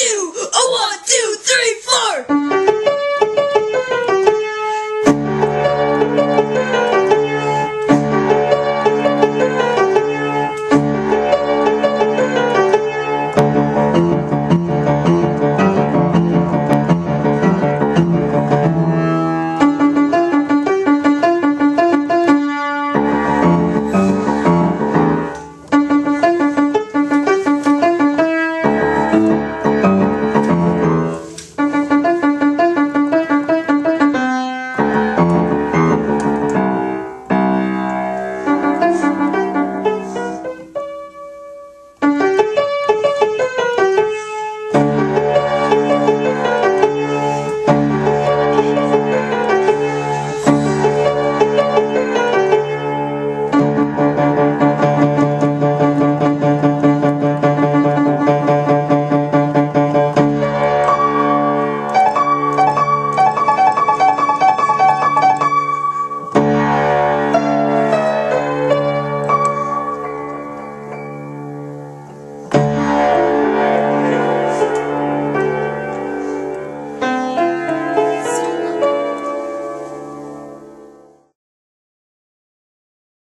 A two, a one, two, three, four.